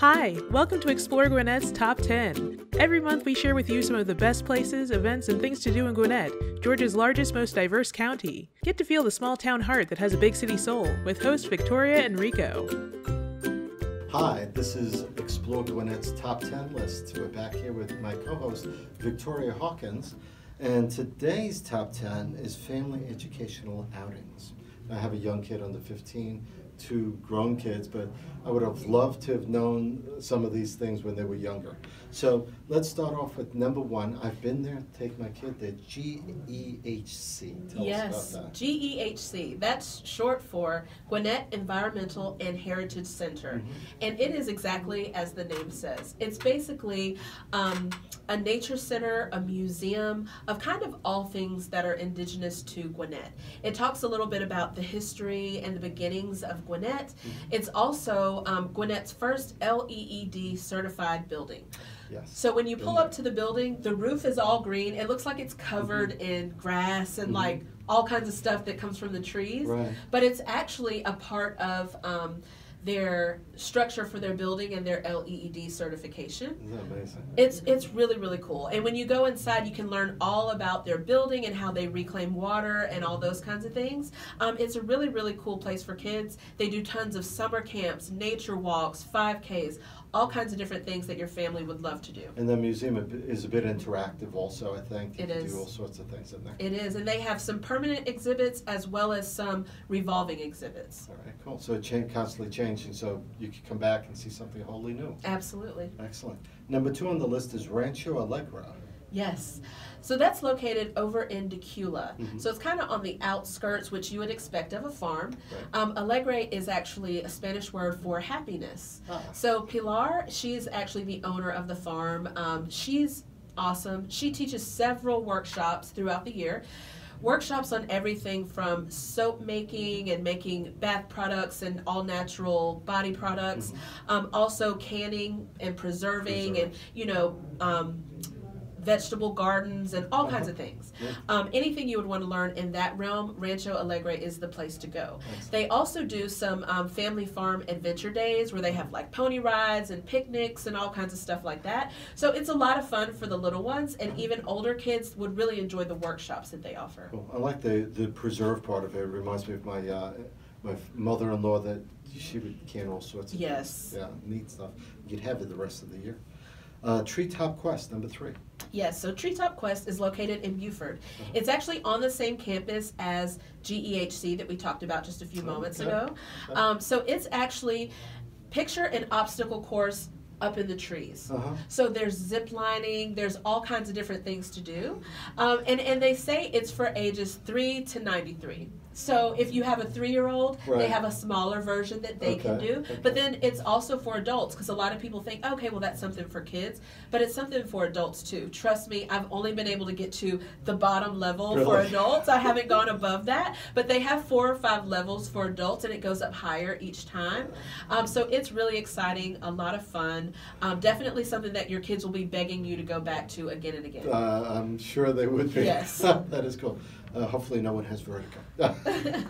Hi, welcome to Explore Gwinnett's Top 10. Every month we share with you some of the best places, events, and things to do in Gwinnett, Georgia's largest, most diverse county. Get to feel the small town heart that has a big city soul with hosts Victoria and Rico. Hi, this is Explore Gwinnett's Top 10 list. We're back here with my co host, Victoria Hawkins, and today's Top 10 is family educational outings. I have a young kid under 15 two grown kids, but I would have loved to have known some of these things when they were younger. So let's start off with number one. I've been there, take my kid there, GEHC. Tell yes, GEHC. That's short for Gwinnett Environmental and Heritage Center. Mm-hmm. And it is exactly as the name says. It's basically um, a nature center, a museum of kind of all things that are indigenous to Gwinnett. It talks a little bit about the history and the beginnings of Gwinnett. Mm-hmm. It's also um, Gwinnett's first LEED certified building. Yes. So when you pull up to the building, the roof is all green. It looks like it's covered mm-hmm. in grass and mm-hmm. like all kinds of stuff that comes from the trees. Right. But it's actually a part of um, their structure for their building and their LEED certification. amazing? It's it's really really cool. And when you go inside, you can learn all about their building and how they reclaim water and all those kinds of things. Um, it's a really really cool place for kids. They do tons of summer camps, nature walks, 5Ks all kinds of different things that your family would love to do. And the museum is a bit interactive also, I think. You it is. do all sorts of things in there. It is, and they have some permanent exhibits as well as some revolving exhibits. All right, cool. So it's constantly changing, so you can come back and see something wholly new. Absolutely. Excellent. Number two on the list is Rancho Alegre. Yes. So that's located over in Dacula. Mm-hmm. So it's kind of on the outskirts, which you would expect of a farm. Right. Um, alegre is actually a Spanish word for happiness. Ah. So Pilar, she's actually the owner of the farm. Um, she's awesome. She teaches several workshops throughout the year workshops on everything from soap making and making bath products and all natural body products, mm-hmm. um, also canning and preserving Preserve. and you know um, vegetable gardens and all uh-huh. kinds of things. Yeah. Um, anything you would want to learn in that realm, Rancho Alegre is the place to go. They also do some um, family farm adventure days where they have like pony rides and picnics and all kinds of stuff like that. So it's a lot of fun for the little ones, and even older kids would really enjoy the workshops that they offer. Cool. I like the the preserve part of it. It reminds me of my uh, my mother-in-law that she would can all sorts of yes. things. Yeah, neat stuff. You'd have it the rest of the year. Uh, Treetop Quest, number three. Yes, so Treetop Quest is located in Buford. Uh-huh. It's actually on the same campus as GEHC that we talked about just a few moments okay. ago. Um, so it's actually picture an obstacle course up in the trees. Uh-huh. So there's zip lining, there's all kinds of different things to do. Um, and, and they say it's for ages 3 to 93. So if you have a three-year-old, right. they have a smaller version that they okay. can do. Okay. But then it's also for adults because a lot of people think, okay, well that's something for kids, but it's something for adults too. Trust me, I've only been able to get to the bottom level really? for adults. I haven't gone above that, but they have four or five levels for adults, and it goes up higher each time. Um, so it's really exciting, a lot of fun. Um, definitely something that your kids will be begging you to go back to again and again. Uh, I'm sure they would be. Yes, that is cool. Uh, hopefully, no one has vertigo.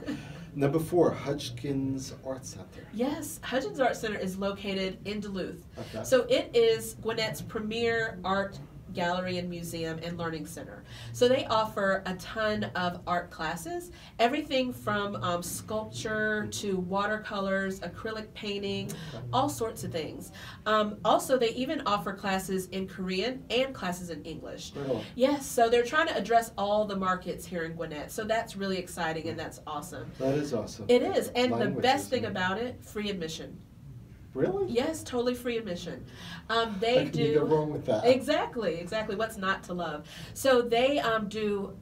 Number four, Hudgens Art Center. Yes, Hudgens Art Center is located in Duluth. Okay. So it is Gwinnett's premier art gallery and museum and learning center. So they offer a ton of art classes, everything from um, sculpture to watercolors, acrylic painting, all sorts of things. Um, also, they even offer classes in Korean and classes in English. Really? Yes, so they're trying to address all the markets here in Gwinnett. So that's really exciting and that's awesome. That is awesome. It is. And the best thing about it, free admission. Really? Yes, totally free admission. Um, they do. You go wrong with that? Exactly, exactly. What's not to love? So they um, do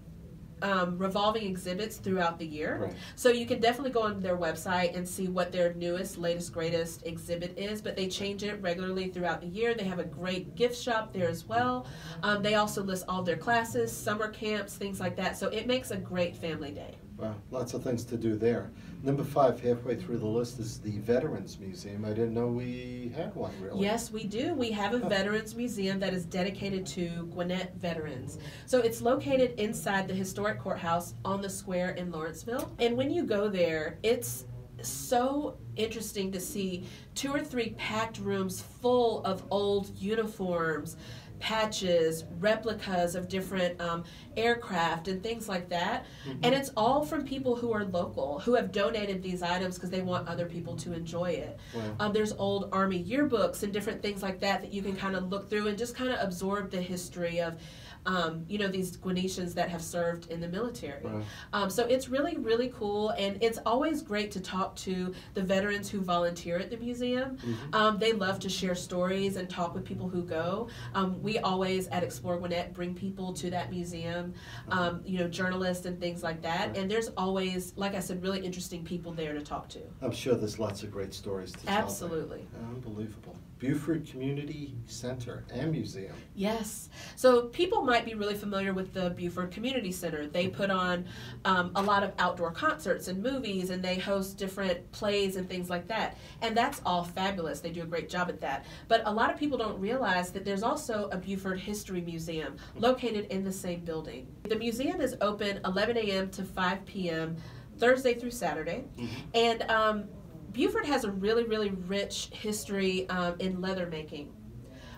um, revolving exhibits throughout the year. Right. So you can definitely go on their website and see what their newest, latest, greatest exhibit is. But they change it regularly throughout the year. They have a great gift shop there as well. Um, they also list all their classes, summer camps, things like that. So it makes a great family day. Wow, lots of things to do there. Number five, halfway through the list, is the Veterans Museum. I didn't know we had one, really. Yes, we do. We have a Veterans Museum that is dedicated to Gwinnett veterans. So it's located inside the historic courthouse on the square in Lawrenceville. And when you go there, it's so interesting to see two or three packed rooms full of old uniforms patches, replicas of different um, aircraft, and things like that. Mm-hmm. And it's all from people who are local, who have donated these items because they want other people to enjoy it. Wow. Um, there's old Army yearbooks and different things like that that you can kind of look through and just kind of absorb the history of um, you know, these Gwinnetians that have served in the military. Wow. Um, so it's really, really cool, and it's always great to talk to the veterans who volunteer at the museum. Mm-hmm. Um, they love to share stories and talk with people who go. Um, we always at Explore Gwinnett bring people to that museum, um, you know, journalists and things like that. Right. And there's always, like I said, really interesting people there to talk to. I'm sure there's lots of great stories to Absolutely. tell. Absolutely. Unbelievable. Buford Community Center and Museum. Yes. So people might be really familiar with the Buford Community Center. They put on um, a lot of outdoor concerts and movies, and they host different plays and things like that. And that's all fabulous. They do a great job at that. But a lot of people don't realize that there's also a Buford History Museum located in the same building. The museum is open 11 a.m. to 5 p.m. Thursday through Saturday. Mm-hmm. And um, Buford has a really, really rich history um, in leather making.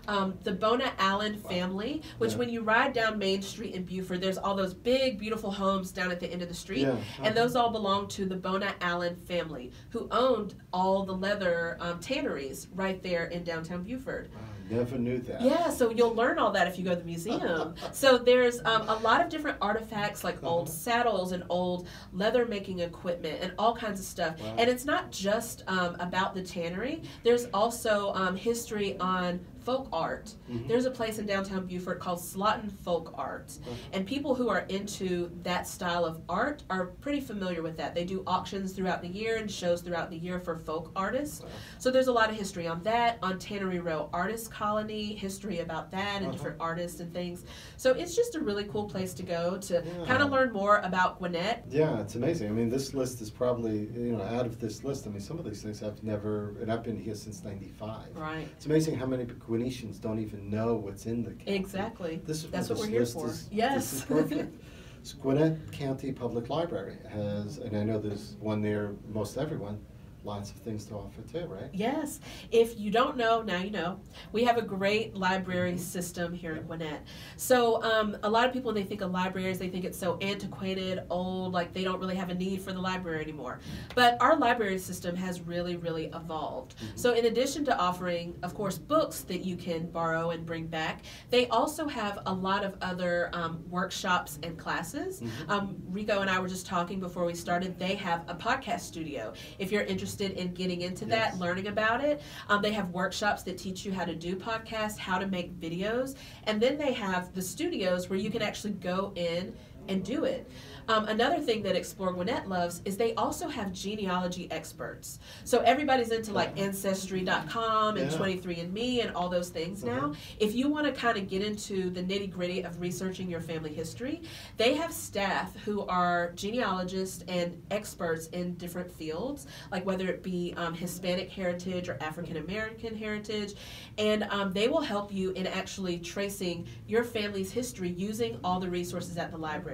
Um, the Bona Allen family, which yeah. when you ride down Main Street in Buford, there's all those big, beautiful homes down at the end of the street. Yeah. And those all belong to the Bona Allen family, who owned all the leather um, tanneries right there in downtown Buford. Never knew that. Yeah, so you'll learn all that if you go to the museum. so there's um, a lot of different artifacts like old uh-huh. saddles and old leather making equipment and all kinds of stuff. Wow. And it's not just um, about the tannery. There's also um, history on folk art. Mm-hmm. There's a place in downtown Buford called Slotin Folk Art. Mm-hmm. And people who are into that style of art are pretty familiar with that. They do auctions throughout the year and shows throughout the year for folk artists. Wow. So there's a lot of history on that, on Tannery Row Artist Colony, history about that and uh-huh. different artists and things. So it's just a really cool place to go to yeah. kind of learn more about Gwinnett. Yeah, it's amazing. I mean, this list is probably, you know, out of this list, I mean, some of these things I've never, and I've been here since 95. Right. It's amazing how many Gwinnetians don't even know what's in the county. Exactly. This is That's what we're here for. Is, yes. This is perfect. so Gwinnett County Public Library has, and I know there's one near most everyone, lots of things to offer too, right? Yes. If you don't know, now you know. We have a great library system here in Gwinnett. So um, a lot of people, when they think of libraries, they think it's so antiquated, old, like they don't really have a need for the library anymore. But our library system has really, really evolved. Mm-hmm. So in addition to offering, of course, books that you can borrow and bring back, they also have a lot of other um, workshops and classes. Mm-hmm. Um, Rico and I were just talking before we started. They have a podcast studio. If you're interested interested in getting into yes. that, learning about it, um, they have workshops that teach you how to do podcasts, how to make videos, and then they have the studios where you can actually go in and do it. Um, another thing that Explore Gwinnett loves is they also have genealogy experts. So everybody's into like Ancestry.com and yeah. 23andMe and all those things now. Uh-huh. If you want to kind of get into the nitty gritty of researching your family history, they have staff who are genealogists and experts in different fields, like whether it be um, Hispanic heritage or African American heritage. And um, they will help you in actually tracing your family's history using all the resources at the library.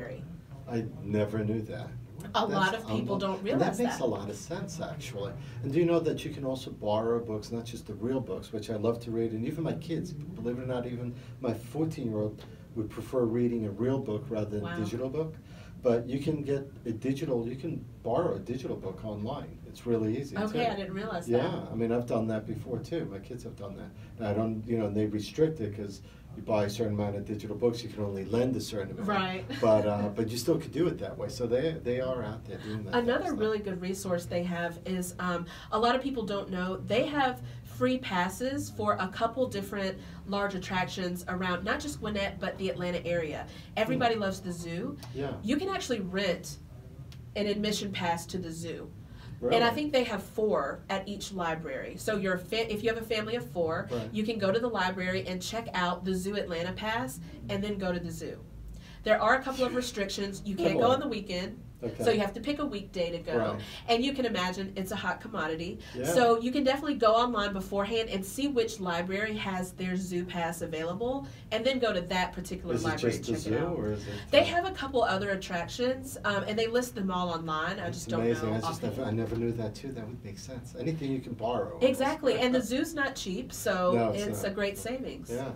I never knew that. A That's lot of people don't realize that. That makes that. a lot of sense, actually. And do you know that you can also borrow books, not just the real books, which I love to read, and even my kids, believe it or not, even my 14-year-old would prefer reading a real book rather than wow. a digital book. But you can get a digital, you can borrow a digital book online. It's really easy. Okay, too. I didn't realize yeah, that. Yeah, I mean, I've done that before too. My kids have done that. And I don't, you know, and they restrict it because you buy a certain amount of digital books, you can only lend a certain amount. Right. But uh, but you still could do it that way. So they they are out there doing that. Another really good resource they have is um, a lot of people don't know they have free passes for a couple different large attractions around not just Gwinnett but the Atlanta area. Everybody mm. loves the zoo. Yeah. You can actually rent an admission pass to the zoo. Really? And I think they have four at each library. So your fa- if you have a family of four, right. you can go to the library and check out the Zoo Atlanta pass and then go to the zoo. There are a couple of restrictions. You can't go on the weekend. Okay. So you have to pick a weekday to go. Right. And you can imagine it's a hot commodity. Yeah. So you can definitely go online beforehand and see which library has their zoo pass available and then go to that particular Is it library just and the check it zoo out. or is it? They have a couple other attractions, um, and they list them all online. I just don't amazing. know. I just never, I never knew that too. That would make sense. Anything you can borrow. Exactly, and the zoo's not cheap, so No, it's it's, a great savings. Yeah,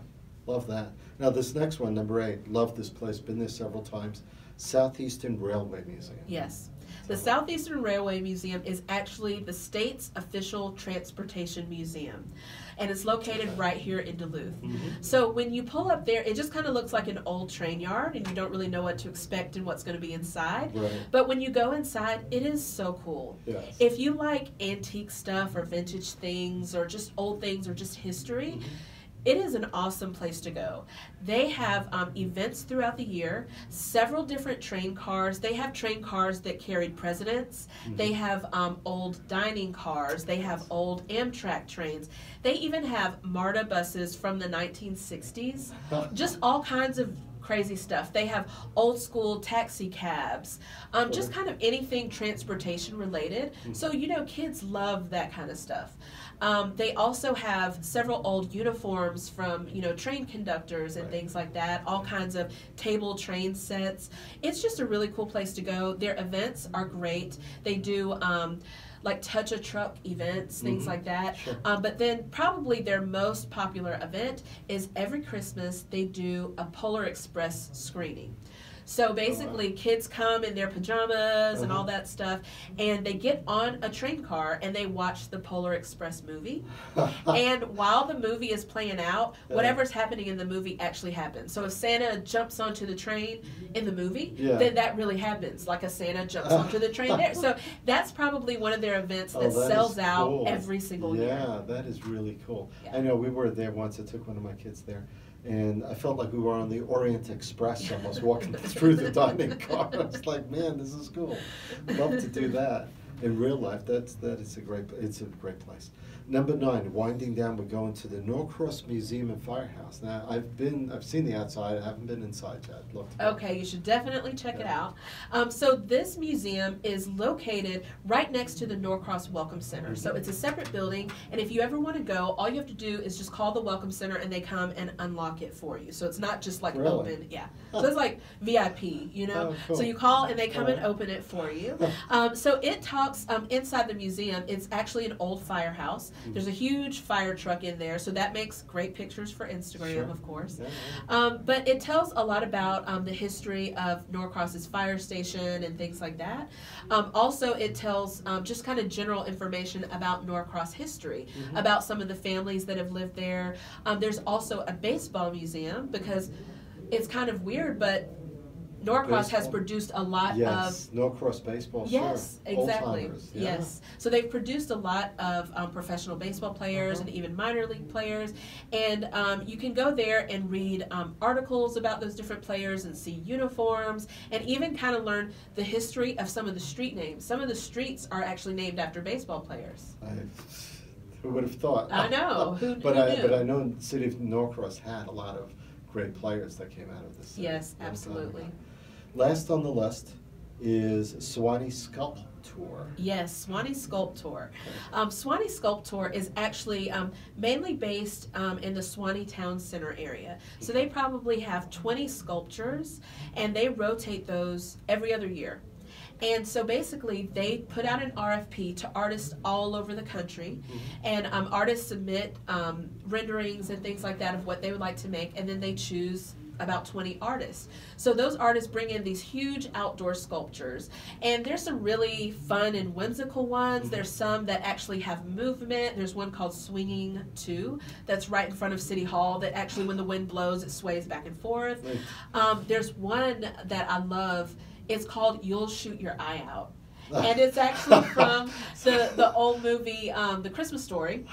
love that. Now this next one, number eight, love this place. Been there several times. Southeastern Railway Museum. Yes. The Southeastern Railway Museum is actually the state's official transportation museum, and it's located right here in Duluth. Mhm. So when you pull up there, it just kind of looks like an old train yard, and you don't really know what to expect and what's going to be inside. Right. But when you go inside, it is so cool. Yes. If you like antique stuff or vintage things or just old things or just history, Mhm. It is an awesome place to go. They have um, events throughout the year, several different train cars. They have train cars that carried presidents. Mhm. They have um, old dining cars. They have old Amtrak trains. They even have MARTA buses from the 1960s. Just all kinds of crazy stuff. They have old school taxi cabs, um, just kind of anything transportation related. Mhm. So, you know, kids love that kind of stuff. Um, they also have several old uniforms from, you know, train conductors and Right. things like that, all kinds of table train sets. It's just a really cool place to go. Their events are great. They do, um, like touch a truck events, things Mhm. like that. Sure. Um, but then probably their most popular event is every Christmas they do a Polar Express screening. So basically, kids come in their pajamas and Uh-huh. all that stuff, and they get on a train car and they watch the Polar Express movie. and while the movie is playing out, Yeah. whatever's happening in the movie actually happens. So if Santa jumps onto the train in the movie, Yeah. then that really happens. Like a Santa jumps onto the train there. So that's probably one of their events Oh, that, that is sells out cool. every single year. Yeah, that is really cool. Yeah. I know we were there once. I took one of my kids there, and I felt like we were on the Orient Express, almost walking through the dining car. I was like, man, this is cool. Love to do that in real life. That's that is a great. It's a great place. Number nine, winding down, we're going to the Norcross Museum and Firehouse. Now, I've been, I've seen the outside. I haven't been inside yet. I'd love to. go. Okay, you should definitely check it out. Um, so this museum is located right next to the Norcross Welcome Center. So Mhm. it's a separate building, and if you ever want to go, all you have to do is just call the Welcome Center, and they come and unlock it for you. So it's not just like Really? open, yeah. So it's like VIP, you know. Oh, cool. So you call, and they come and open it for you. Um, so it talks um, inside the museum. It's actually an old firehouse. Mm. There's a huge fire truck in there, so that makes great pictures for Instagram, Sure. of course. Yeah, yeah. Um, but it tells a lot about um, the history of Norcross's fire station and things like that. Um, also, it tells um, just kind of general information about Norcross history, Mhm. about some of the families that have lived there. Um, there's also a baseball museum because it's kind of weird, but Norcross has Baseball. produced a lot of Norcross baseball. Yes, sure. exactly. Yeah. Yes. So they've produced a lot of um, professional baseball players Uh-huh. and even minor league players. And um, you can go there and read um, articles about those different players and see uniforms and even kind of learn the history of some of the street names. Some of the streets are actually named after baseball players. I, who would have thought? I know. Who- but who I knew? but I know the city of Norcross had a lot of great players that came out of this. city Yes, time absolutely. Last on the list is Swanee Sculpt Tour. Yes, Suwanee SculpTour. Um, Suwanee SculpTour is actually um, mainly based um, in the Suwanee Town Center area. So they probably have 20 sculptures and they rotate those every other year. And so basically, they put out an RFP to artists all over the country, and um, artists submit um, renderings and things like that of what they would like to make, and then they choose about 20 artists. So those artists bring in these huge outdoor sculptures, and there's some really fun and whimsical ones. Mhm. There's some that actually have movement. There's one called Swinging 2 that's right in front of City Hall that actually, when the wind blows, it sways back and forth. Um, there's one that I love. It's called "You'll Shoot Your Eye Out," and it's actually from the the old movie um, "The Christmas Story."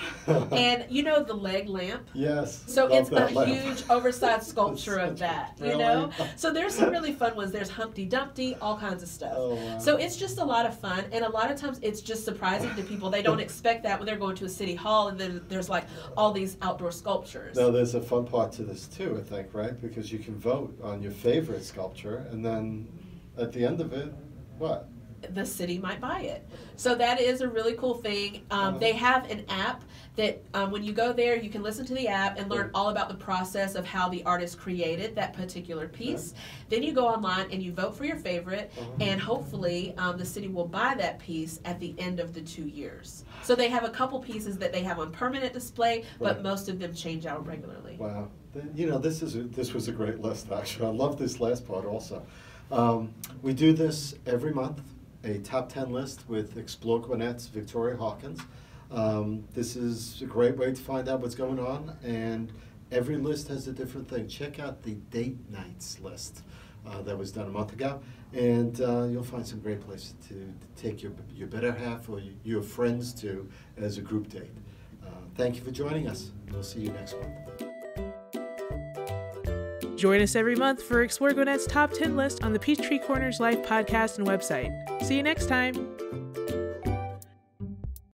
And you know the leg lamp. yes. So it's a lamp. huge, oversized sculpture of that. You Really? know. So there's some really fun ones. There's Humpty Dumpty, all kinds of stuff. Oh, wow. So it's just a lot of fun, and a lot of times it's just surprising to people. They don't expect that when they're going to a city hall, and then there's like all these outdoor sculptures. Now, there's a fun part to this too, I think, right? Because you can vote on your favorite sculpture, and then at the end of it, What? The city might buy it. So that is a really cool thing. Um. They have an app that um, when you go there, you can listen to the app and learn all about the process of how the artist created that particular piece. Then you go online and you vote for your favorite, uh-huh. and hopefully um, the city will buy that piece at the end of the two years. So they have a couple pieces that they have on permanent display, but most of them change out regularly. Wow, you know this is a, this was a great list actually. I love this last part also. Um, we do this every month a top 10 list with Explore Gwinnett's Victoria Hawkins. Um, this is a great way to find out what's going on, and every list has a different thing. Check out the date nights list uh, that was done a month ago, and uh, you'll find some great places to, to, take your, your better half or your friends to as a group date. Uh, thank you for joining us. We'll see you next month. Join us every month for Explore Gwinnett's top 10 list on the Peachtree Corners Life podcast and website. See you next time.